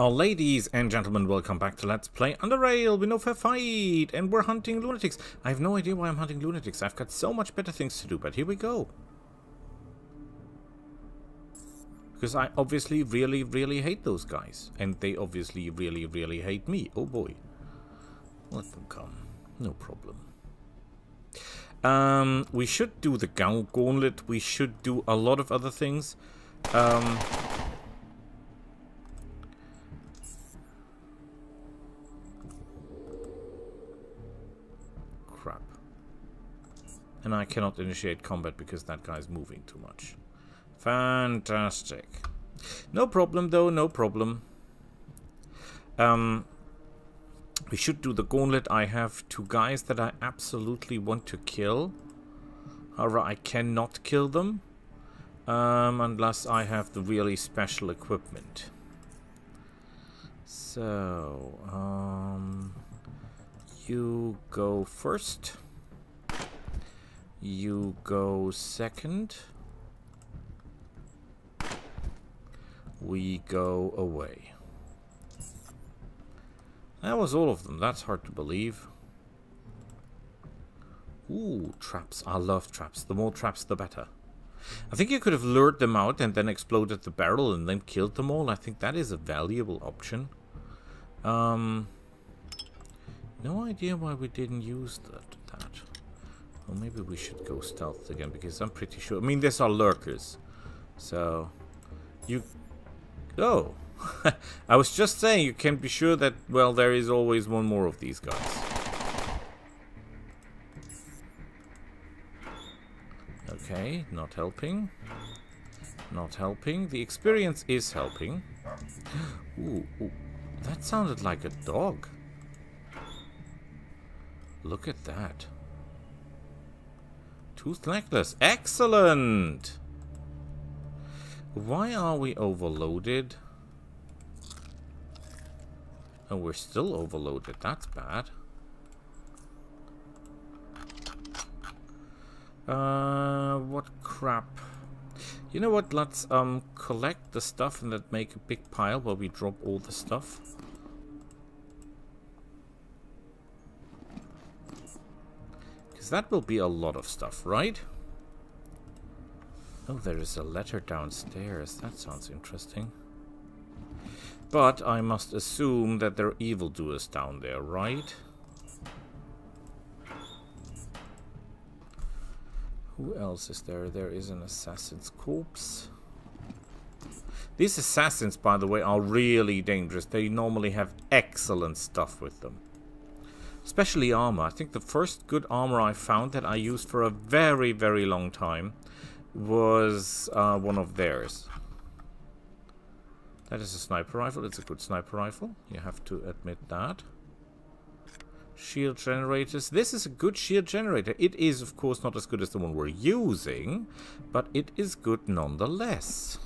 Oh, ladies and gentlemen, welcome back to Let's Play Underrail. We Nofair Fight, and we're hunting lunatics. I have no idea why I'm hunting lunatics. I've got so much better things to do, but here we go. Because I obviously really, really hate those guys. And they obviously really, really hate me. Oh boy. Let them come. No problem. Um, we should do the gauntlet. We should do a lot of other things. Um... And I cannot initiate combat because that guy's moving too much. Fantastic. No problem though, no problem. Um, we should do the gauntlet. I have two guys that I absolutely want to kill. However, I cannot kill them. Um, unless I have the really special equipment. So, um, you go first. You go second. We go away. That was all of them. That's hard to believe. Ooh, traps. I love traps. The more traps, the better. I think you could have lured them out and then exploded the barrel and then killed them all. I think that is a valuable option. Um, no idea why we didn't use that. Well, maybe we should go stealth again, because I'm pretty sure... I mean, these are lurkers. So, you... Oh! I was just saying, you can be sure that, well, there is always one more of these guys. Okay, not helping. Not helping. The experience is helping. Ooh, ooh, that sounded like a dog. Look at that. Tooth necklace. Excellent! Why are we overloaded? Oh, we're still overloaded. That's bad. Uh, what crap. You know what? Let's um collect the stuff and then make a big pile where we drop all the stuff. That will be a lot of stuff, right? Oh, there is a letter downstairs. That sounds interesting. But I must assume that there are evildoers down there, right? Who else is there? There is an assassin's corpse. These assassins, by the way, are really dangerous. They normally have excellent stuff with them. Especially armor. I think the first good armor I found that I used for a very, very long time was uh, one of theirs. That is a sniper rifle. It's a good sniper rifle. You have to admit that. Shield generators. This is a good shield generator. It is, of course, not as good as the one we're using, but it is good nonetheless.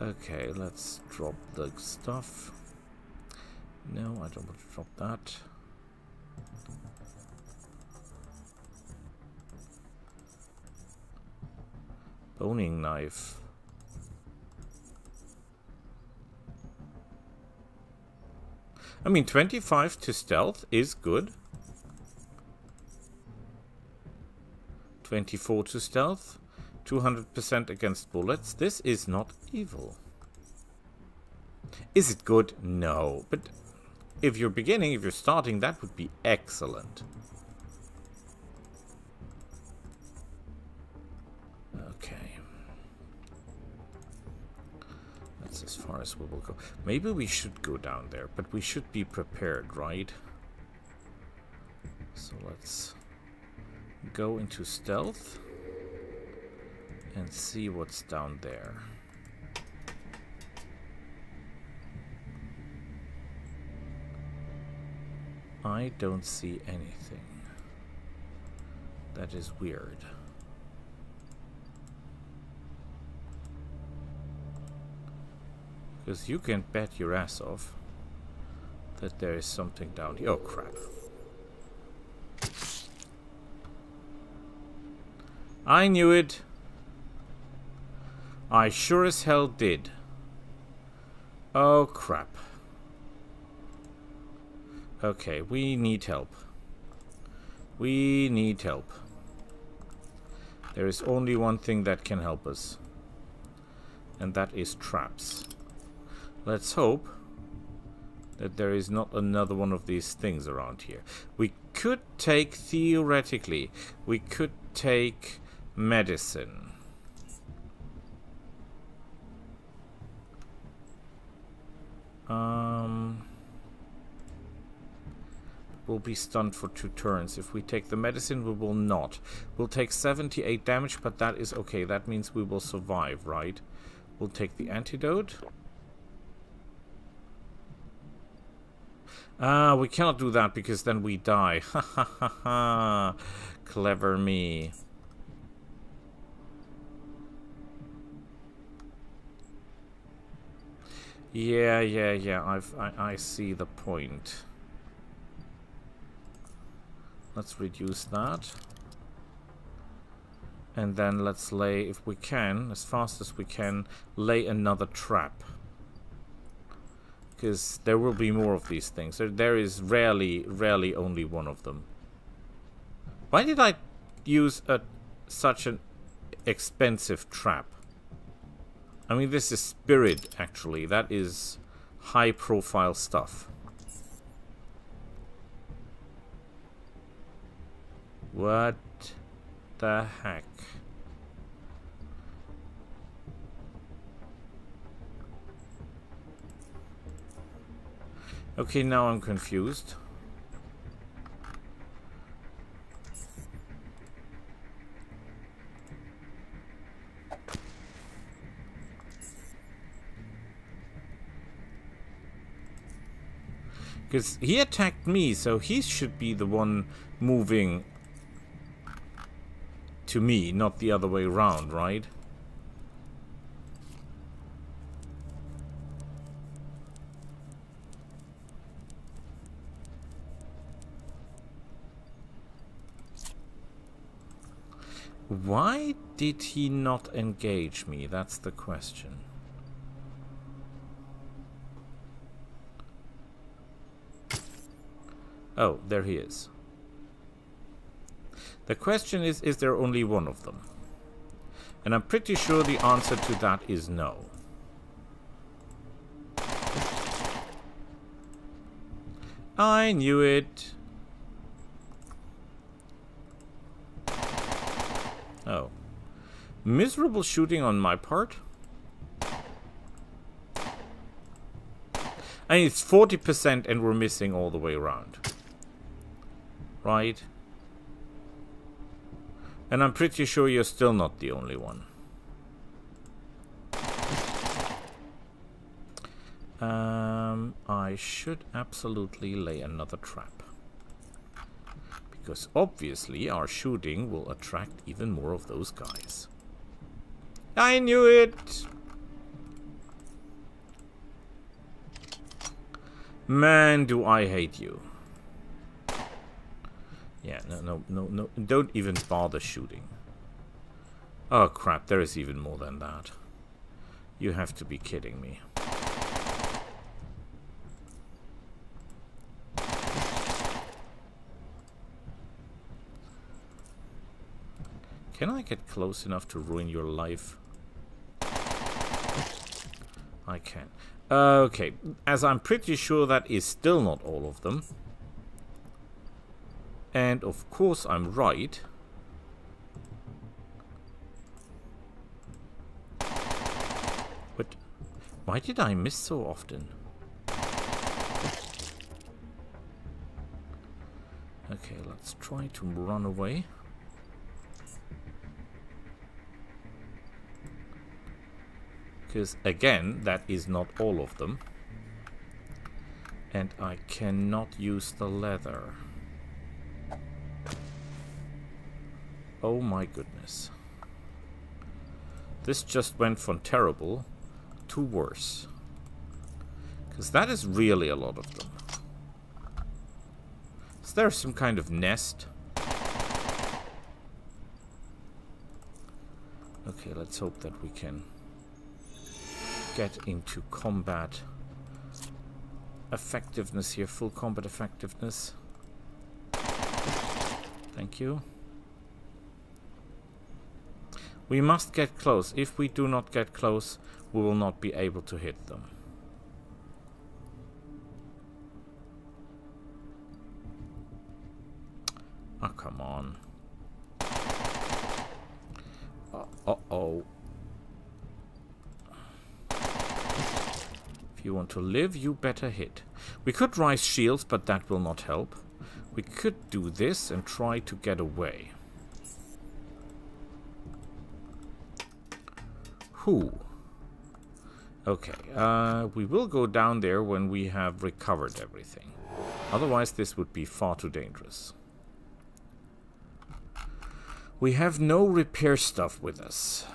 Okay, let's drop the stuff. No, I don't want to drop that. Boning knife. I mean, 25 to stealth is good. 24 to stealth. 200% against bullets. This is not evil. Is it good? No. But if you're beginning, if you're starting, that would be excellent. As we will go. Maybe we should go down there, but we should be prepared, right? So let's go into stealth and see what's down there. I don't see anything. That is weird. Because you can bet your ass off that there is something down here. Oh, crap. I knew it. I sure as hell did. Oh, crap. Okay, we need help. We need help. There is only one thing that can help us. And that is traps. Let's hope that there is not another one of these things around here. We could take, theoretically, we could take medicine. Um, we'll be stunned for two turns. If we take the medicine, we will not. We'll take 78 damage, but that is okay. That means we will survive, right? We'll take the antidote. Ah, we cannot do that because then we die. Ha ha ha ha. Clever me. Yeah, yeah, yeah. I've, I, I see the point. Let's reduce that. And then let's lay, if we can, as fast as we can, lay another trap because there will be more of these things. There, there is rarely, rarely only one of them. Why did I use a such an expensive trap? I mean, this is spirit, actually. That is high-profile stuff. What the heck? Okay, now I'm confused. Because he attacked me, so he should be the one moving to me, not the other way around, right? Why did he not engage me? That's the question. Oh, there he is. The question is, is there only one of them? And I'm pretty sure the answer to that is no. I knew it. Oh. Miserable shooting on my part? And it's 40% and we're missing all the way around. Right? And I'm pretty sure you're still not the only one. Um, I should absolutely lay another trap. Because obviously our shooting will attract even more of those guys. I knew it! Man, do I hate you. Yeah, no, no, no, no. Don't even bother shooting. Oh, crap. There is even more than that. You have to be kidding me. Can I get close enough to ruin your life? I can. Okay, as I'm pretty sure that is still not all of them. And of course I'm right. But why did I miss so often? Okay, let's try to run away. Because again that is not all of them. And I cannot use the leather. Oh my goodness. This just went from terrible to worse. Because that is really a lot of them. Is there some kind of nest? Okay let's hope that we can get into combat effectiveness here, full combat effectiveness. Thank you. We must get close. If we do not get close, we will not be able to hit them. Oh, come on. Uh, uh-oh. You want to live, you better hit. We could rise shields, but that will not help. We could do this and try to get away. Who? Okay, uh, we will go down there when we have recovered everything. Otherwise, this would be far too dangerous. We have no repair stuff with us.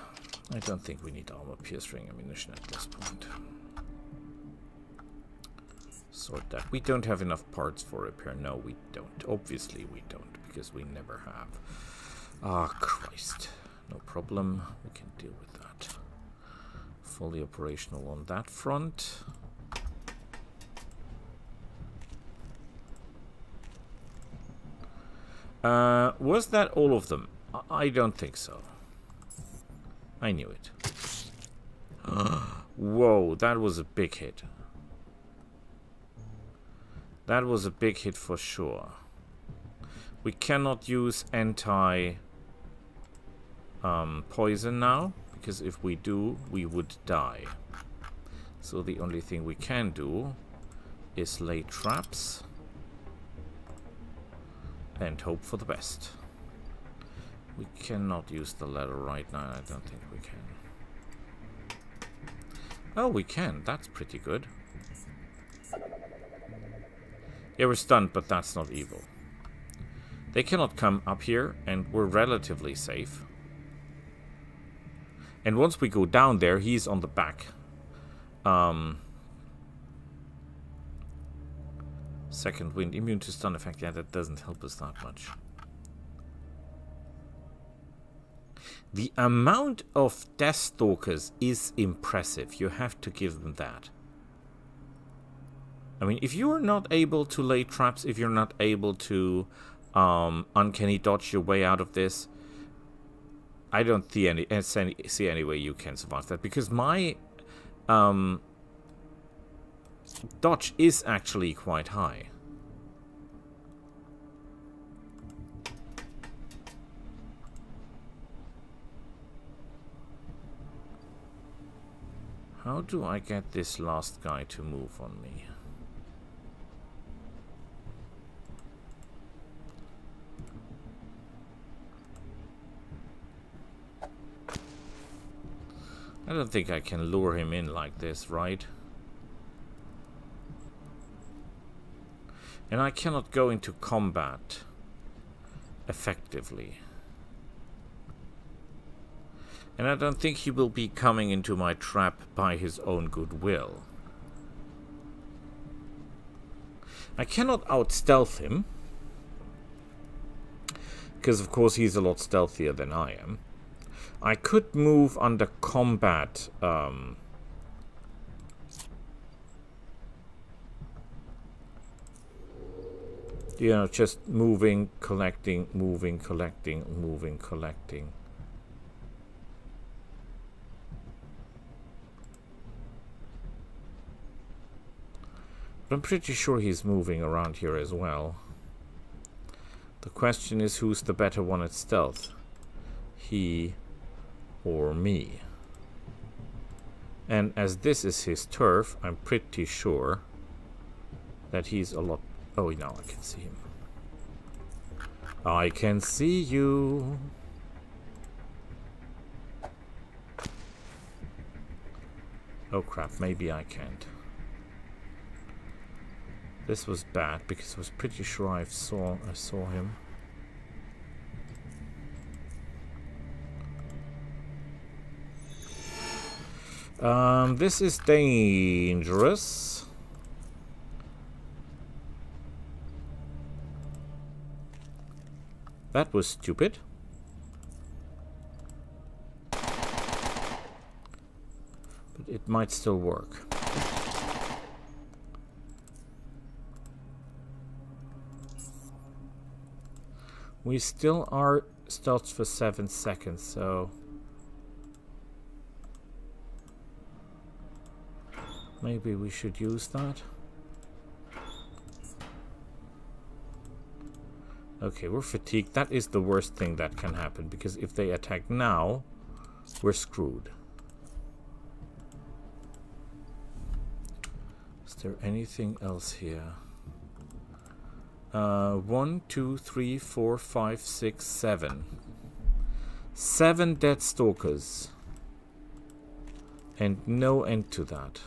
I don't think we need armor piercing ammunition at this point. Sort that. We don't have enough parts for repair. No, we don't. Obviously we don't, because we never have. Ah, oh, Christ. No problem. We can deal with that. Fully operational on that front. Uh, was that all of them? I don't think so. I knew it. Whoa, that was a big hit. That was a big hit for sure. We cannot use anti um, poison now, because if we do, we would die. So the only thing we can do is lay traps and hope for the best. We cannot use the ladder right now. I don't think we can. Oh, we can. That's pretty good. Yeah, we're stunned, but that's not evil. They cannot come up here, and we're relatively safe. And once we go down there, he's on the back. Um, second wind, immune to stun effect. Yeah, that doesn't help us that much. The amount of Deathstalkers is impressive. You have to give them that. I mean, if you are not able to lay traps, if you're not able to um, uncanny dodge your way out of this, I don't see any, see any way you can survive that. Because my um, dodge is actually quite high. How do I get this last guy to move on me? I don't think I can lure him in like this, right? And I cannot go into combat effectively. And I don't think he will be coming into my trap by his own goodwill. I cannot out-stealth him. Because of course he's a lot stealthier than I am. I could move under combat um, you know, just moving, collecting, moving, collecting, moving, collecting. But I'm pretty sure he's moving around here as well. The question is who's the better one at stealth? He or me? And as this is his turf, I'm pretty sure that he's a lot... Oh, now I can see him. I can see you. Oh crap, maybe I can't. This was bad because I was pretty sure I saw I saw him. Um, this is dangerous. That was stupid. But it might still work. We still are stealth for 7 seconds, so... Maybe we should use that. Okay, we're fatigued. That is the worst thing that can happen, because if they attack now, we're screwed. Is there anything else here? Uh, one, two, three, four, five, six, seven. Seven Deathstalkers. And no end to that.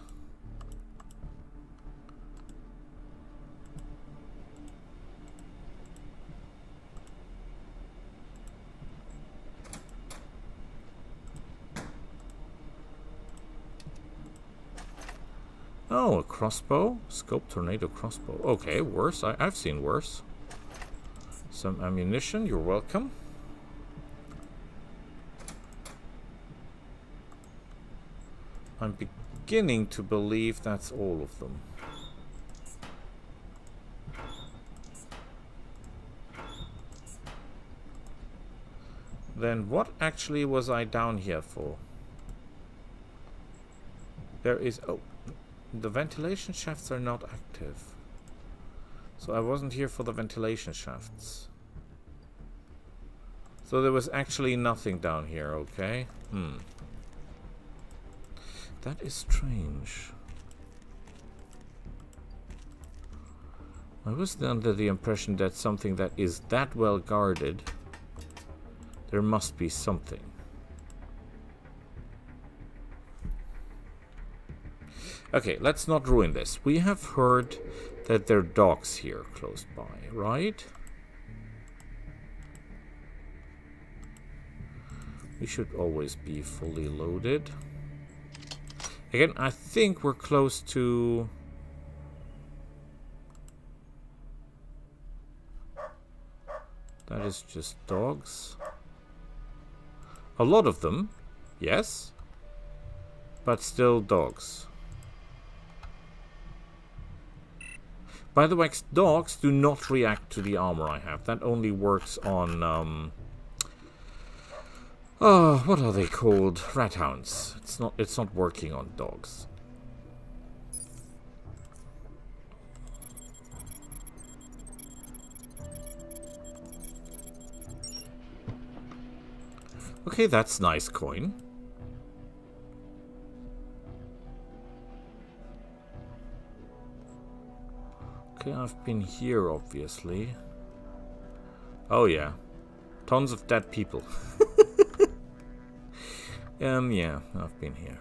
Oh, a crossbow? Scope tornado crossbow. Okay, worse. I, I've seen worse. Some ammunition, you're welcome. I'm beginning to believe that's all of them. Then what actually was I down here for? There is... Oh, the ventilation shafts are not active. So I wasn't here for the ventilation shafts. So there was actually nothing down here, okay? Hmm. That is strange. I was under the impression that something that is that well guarded, there must be something. Okay, let's not ruin this. We have heard that there are dogs here close by, right? We should always be fully loaded. Again, I think we're close to... That is just dogs. A lot of them, yes. But still dogs. By the way, dogs do not react to the armor I have. That only works on, um... Oh, what are they called? Rat hounds. It's not, it's not working on dogs. Okay, that's nice coin. I've been here, obviously. Oh, yeah. Tons of dead people. um, yeah, I've been here.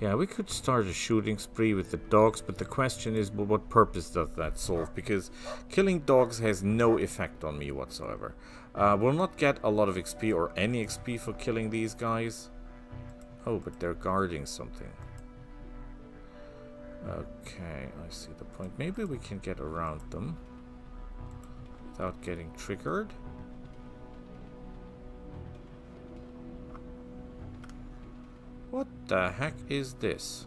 Yeah, we could start a shooting spree with the dogs, but the question is, well, what purpose does that solve? Because killing dogs has no effect on me whatsoever. Uh, we'll not get a lot of XP or any XP for killing these guys. Oh, but they're guarding something. Okay, I see the point. Maybe we can get around them without getting triggered. What the heck is this?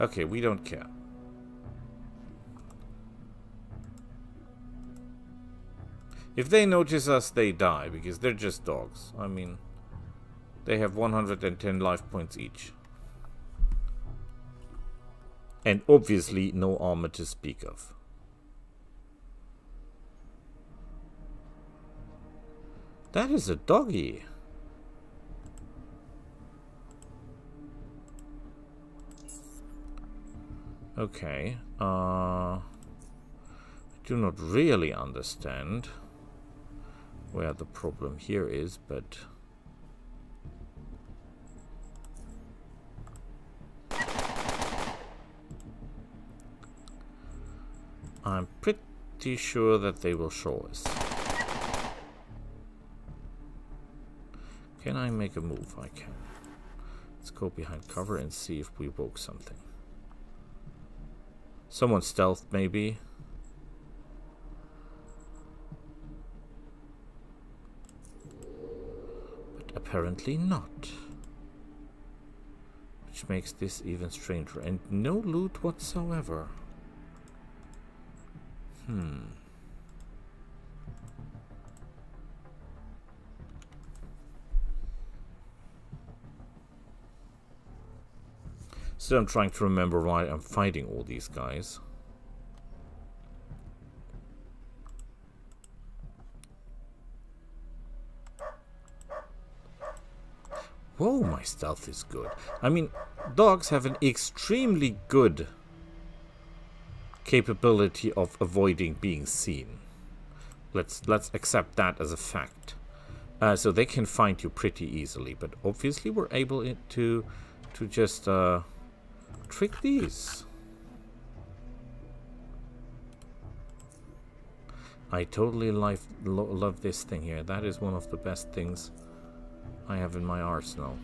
Okay, we don't care. If they notice us, they die, because they're just dogs. I mean, they have 110 life points each. And obviously no armor to speak of. That is a doggy. Okay. Uh, I do not really understand where the problem here is, but... I'm pretty sure that they will show us. Can I make a move? I can. Let's go behind cover and see if we woke something. Someone stealth, maybe. But apparently not. Which makes this even stranger. And no loot whatsoever. Hmm. Still, I'm trying to remember why I'm fighting all these guys. Whoa, my stealth is good. I mean, dogs have an extremely good capability of avoiding being seen. Let's let's accept that as a fact. Uh, so they can find you pretty easily, but obviously we're able to to just uh, trick these. I totally lo love this thing here. That is one of the best things I have in my arsenal.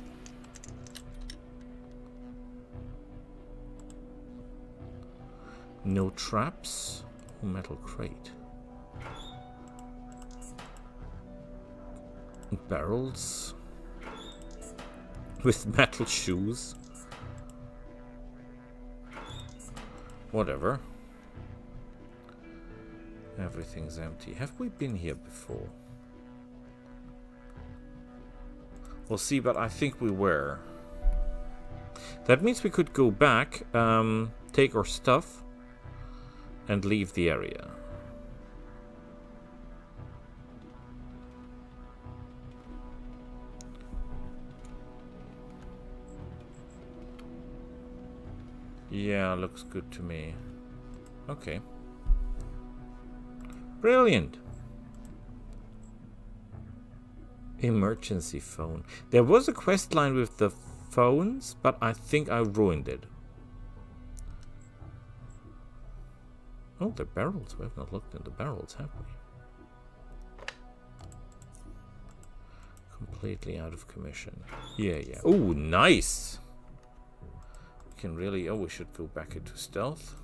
No traps. Metal crate. Barrels. With metal shoes. Whatever. Everything's empty. Have we been here before? We'll see, but I think we were. That means we could go back, um, take our stuff, and leave the area. Yeah, looks good to me. Okay. Brilliant. Emergency phone. There was a quest line with the phones, but I think I ruined it. Oh, the barrels. We have not looked at the barrels, have we? Completely out of commission. Yeah, yeah. Oh, nice! We can really... Oh, we should go back into stealth.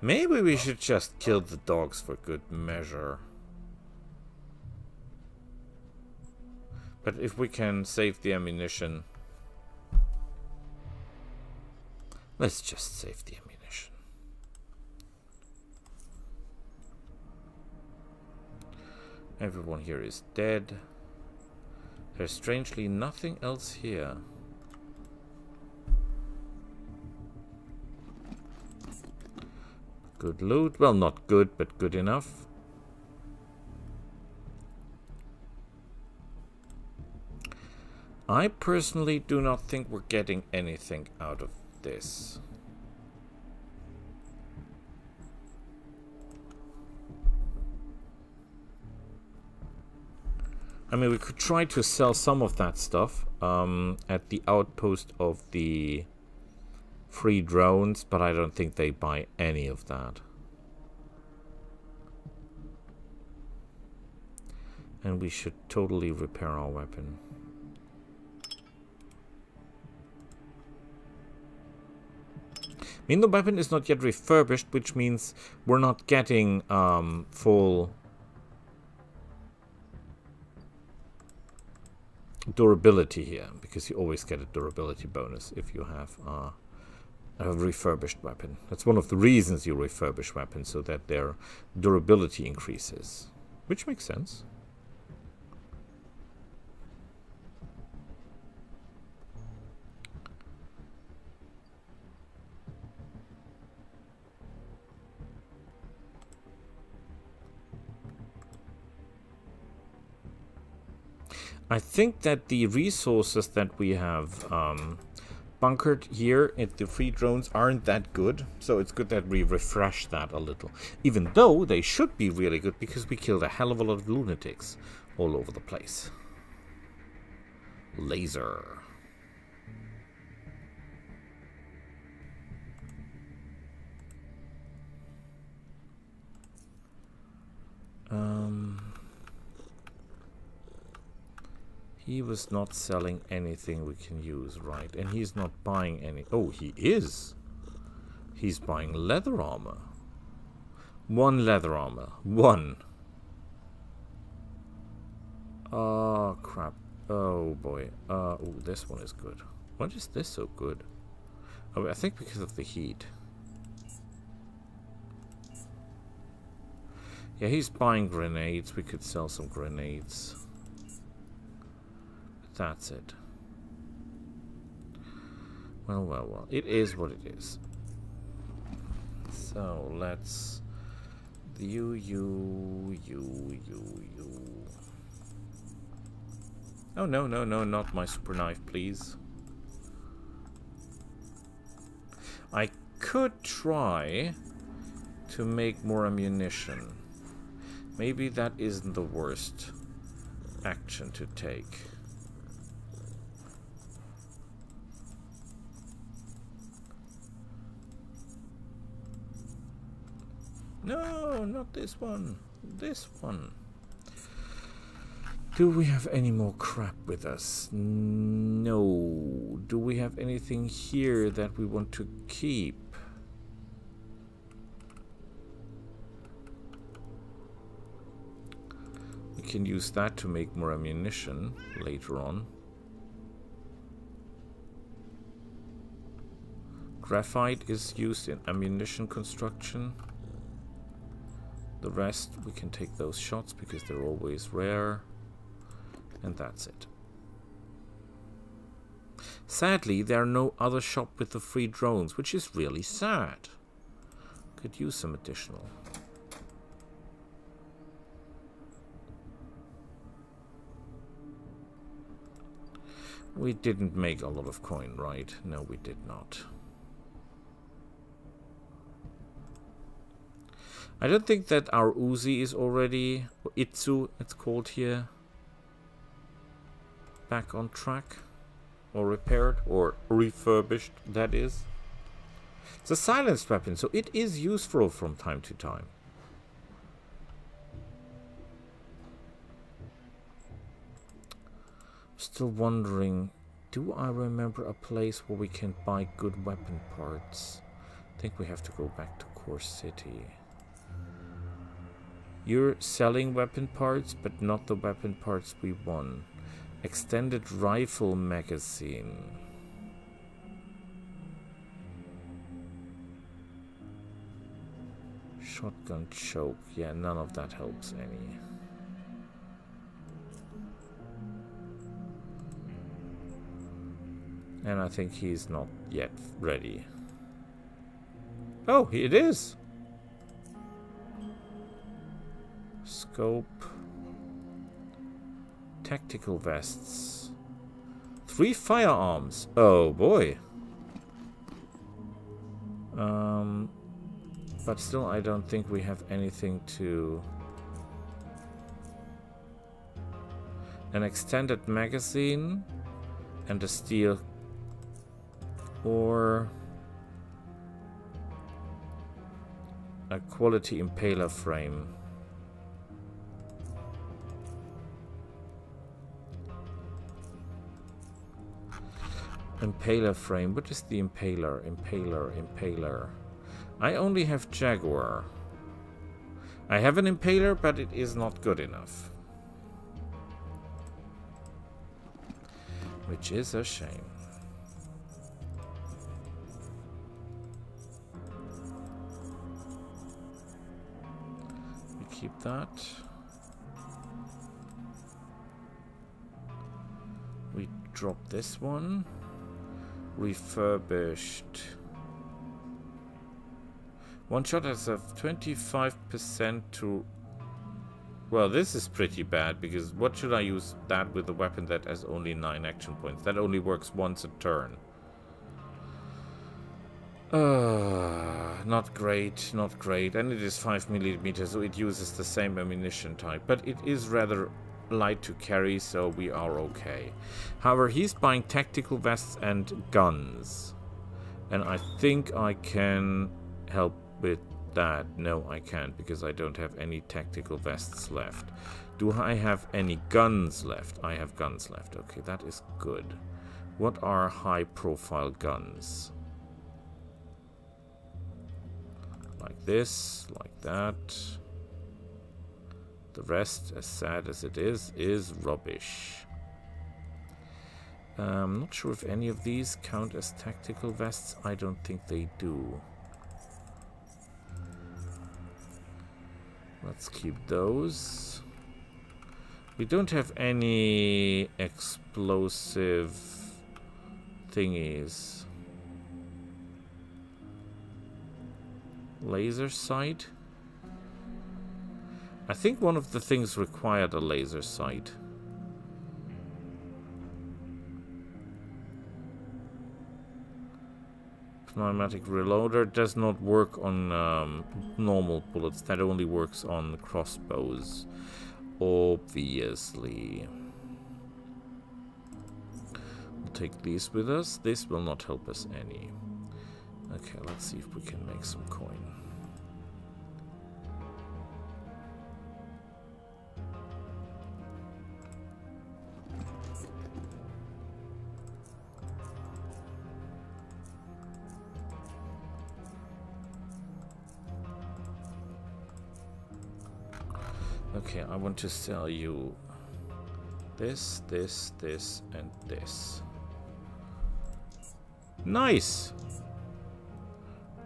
Maybe we should just kill the dogs for good measure. But if we can save the ammunition... Let's just save the ammunition. Everyone here is dead. There's strangely nothing else here. Good loot. Well, not good, but good enough. I personally do not think we're getting anything out of this. I mean, we could try to sell some of that stuff um, at the outpost of the free drones, but I don't think they buy any of that. And we should totally repair our weapon. The weapon is not yet refurbished, which means we're not getting um, full durability here, because you always get a durability bonus if you have uh, a refurbished weapon. That's one of the reasons you refurbish weapons, so that their durability increases, which makes sense. I think that the resources that we have um, bunkered here at the free drones aren't that good. So it's good that we refresh that a little. Even though they should be really good because we killed a hell of a lot of lunatics all over the place. Laser. Um... He was not selling anything we can use, right? And he's not buying any... Oh, he is! He's buying leather armor. One leather armor. One. Oh, crap. Oh, boy. Uh, oh, this one is good. Why is this so good? Oh, I think because of the heat. Yeah, he's buying grenades. We could sell some grenades. That's it. Well, well, well. It is what it is. So, let's... You, you, you, you, you... Oh, no, no, no, not my super knife, please. I could try to make more ammunition. Maybe that isn't the worst action to take. No, not this one. This one. Do we have any more crap with us? No. Do we have anything here that we want to keep? We can use that to make more ammunition later on. Graphite is used in ammunition construction. The rest, we can take those shots because they're always rare. And that's it. Sadly, there are no other shop with the free drones, which is really sad. Could use some additional. We didn't make a lot of coin, right? No, we did not. I don't think that our Uzi is already, Itsu it's called here, back on track. Or repaired, or refurbished, that is. It's a silenced weapon, so it is useful from time to time. Still wondering, do I remember a place where we can buy good weapon parts? I think we have to go back to Core City. You're selling weapon parts, but not the weapon parts we won. Extended rifle magazine. Shotgun choke. Yeah, none of that helps any. And I think he's not yet ready. Oh, it is! Scope. Tactical vests. Three firearms. Oh boy. Um, but still, I don't think we have anything to... An extended magazine and a steel or a quality impaler frame. Impaler frame. What is the impaler? Impaler, impaler. I only have Jaguar. I have an impaler, but it is not good enough. Which is a shame. We keep that. We drop this one refurbished. One shot has a 25% to... Well, this is pretty bad, because what should I use that with a weapon that has only 9 action points? That only works once a turn. Uh, not great, not great. And it is 5 millimeters, so it uses the same ammunition type. But it is rather light to carry, so we are okay. However, he's buying tactical vests and guns. And I think I can help with that. No, I can't, because I don't have any tactical vests left. Do I have any guns left? I have guns left. Okay, that is good. What are high-profile guns? Like this, like that. The rest, as sad as it is, is rubbish. I'm um, not sure if any of these count as tactical vests. I don't think they do. Let's keep those. We don't have any explosive thingies. Laser sight? I think one of the things required a laser sight. Pneumatic reloader does not work on um, normal bullets. That only works on crossbows. Obviously. We'll take these with us. This will not help us any. Okay, let's see if we can make some coin. Okay, I want to sell you this, this, this, and this. Nice!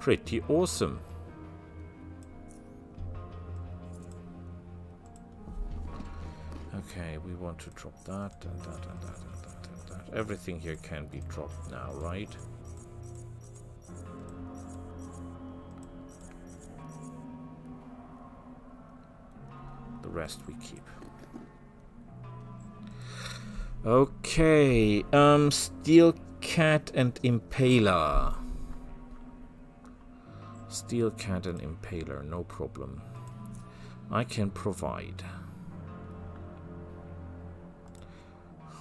Pretty awesome. Okay, we want to drop that, and that, and that, and that, and that. Everything here can be dropped now, right? Rest we keep. Okay, um, Steel Cat and Impaler. Steel Cat and Impaler, no problem. I can provide.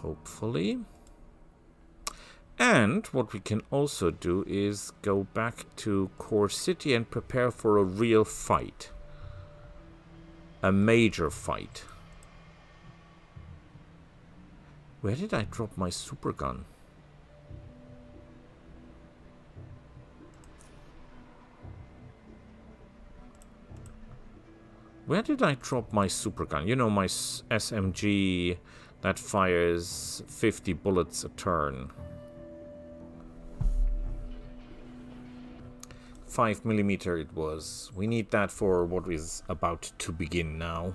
Hopefully. And what we can also do is go back to Core City and prepare for a real fight a major fight. Where did I drop my super gun? Where did I drop my super gun? You know, my SMG that fires 50 bullets a turn. 5 millimeter it was. We need that for what is about to begin now.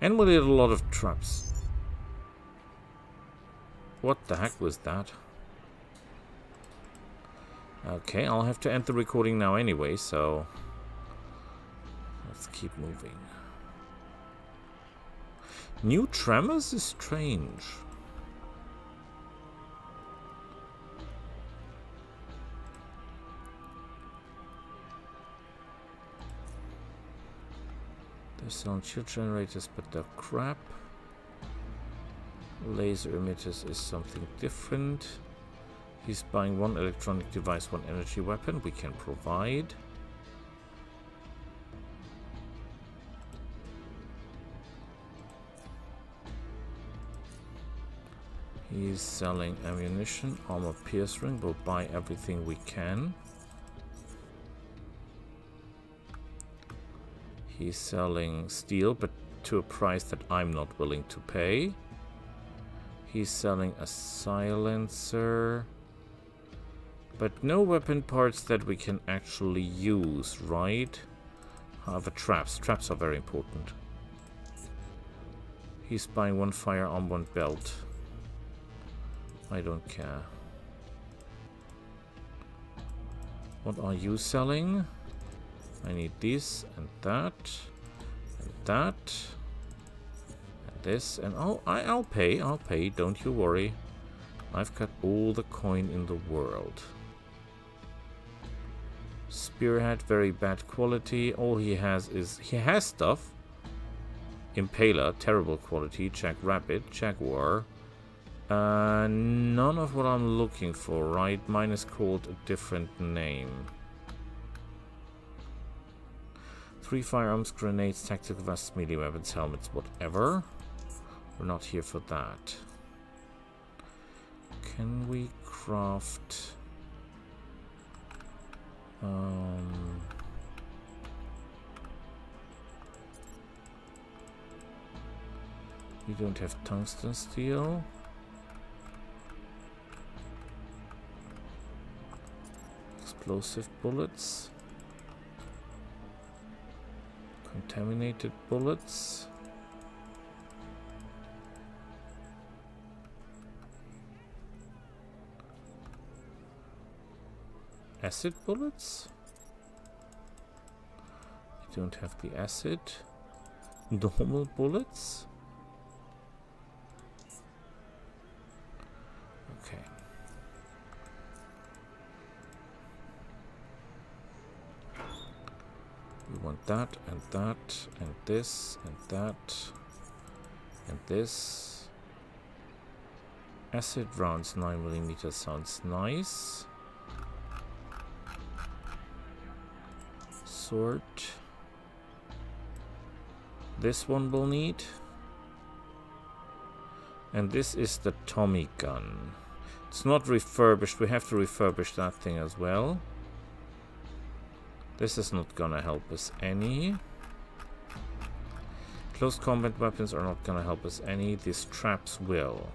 And we did a lot of traps. What the heck was that? Okay, I'll have to end the recording now anyway, so... Let's keep moving. New Tremors is strange. They're selling shield generators, but they're crap. Laser emitters is something different. He's buying one electronic device, one energy weapon. We can provide. He's selling ammunition, armor piercing. We'll buy everything we can. He's selling steel, but to a price that I'm not willing to pay. He's selling a silencer. But no weapon parts that we can actually use, right? Ah, However, traps. Traps are very important. He's buying one firearm, one belt. I don't care. What are you selling? I need this and that and that and this and oh I, I'll pay I'll pay don't you worry. I've got all the coin in the world. Spearhead very bad quality. All he has is he has stuff. Impaler terrible quality. Jackrabbit Jaguar. Uh, none of what I'm looking for right? Mine is called a different name Three firearms, grenades, tactical vests, melee weapons, helmets, whatever. We're not here for that. Can we craft... Um... We don't have tungsten steel. Explosive bullets. Contaminated bullets. Acid bullets? We don't have the acid. Normal bullets? That and that and this and that and this. Acid rounds 9mm sounds nice. Sort. This one will need. And this is the Tommy gun. It's not refurbished. We have to refurbish that thing as well. This is not gonna help us any. Close combat weapons are not gonna help us any. These traps will.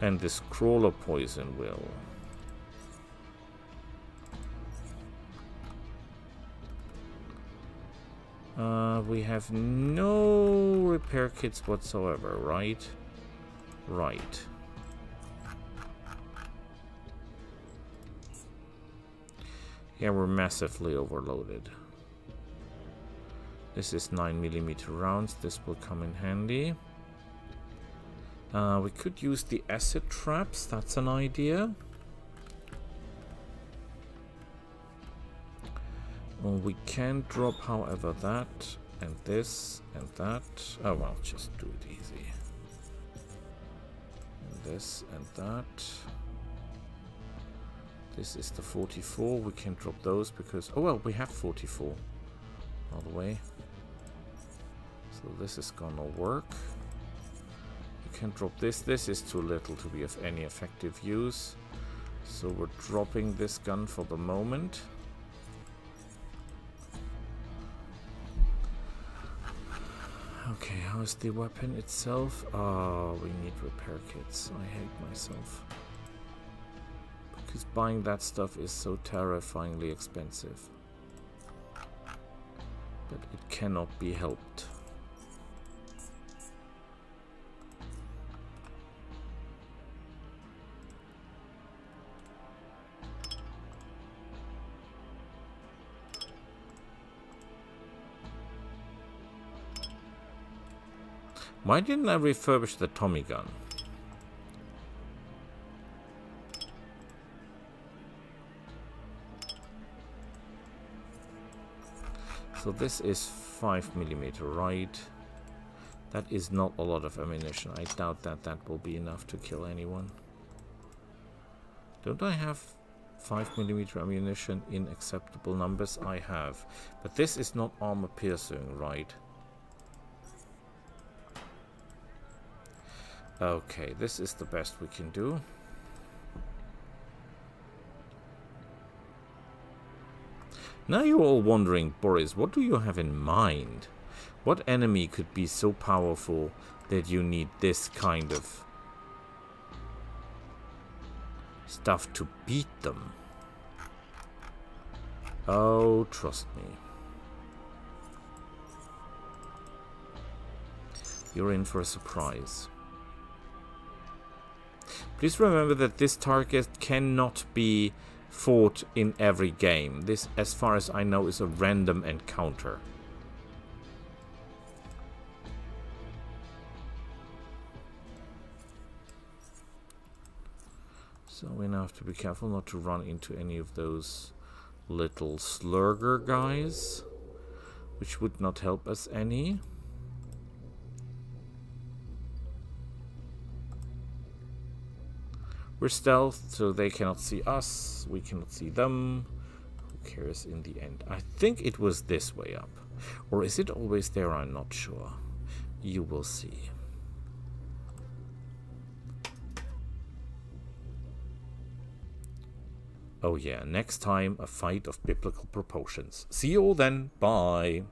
And this crawler poison will. Uh, we have no repair kits whatsoever, right? Right. Yeah, we're massively overloaded. This is 9mm rounds. This will come in handy. Uh, we could use the acid traps. That's an idea. Well, we can drop, however, that and this and that. Oh, well, just do it easy. And this and that. This is the 44. We can drop those because... Oh, well, we have 44. All the way. So this is gonna work. You can drop this. This is too little to be of any effective use. So we're dropping this gun for the moment. Okay, how's the weapon itself? Oh, we need repair kits. I hate myself. Because buying that stuff is so terrifyingly expensive. But it cannot be helped. Why didn't I refurbish the Tommy gun? So this is 5 millimeter, right? That is not a lot of ammunition. I doubt that that will be enough to kill anyone. Don't I have 5 millimeter ammunition in acceptable numbers? I have. But this is not armor piercing, right? Okay, this is the best we can do. Now you're all wondering, Boris, what do you have in mind? What enemy could be so powerful that you need this kind of stuff to beat them? Oh, trust me. You're in for a surprise. Please remember that this target cannot be fought in every game. This, as far as I know, is a random encounter. So we now have to be careful not to run into any of those little slurger guys, which would not help us any. We're stealth, so they cannot see us. We cannot see them. Who cares in the end? I think it was this way up. Or is it always there? I'm not sure. You will see. Oh yeah, next time a fight of biblical proportions. See you all then. Bye.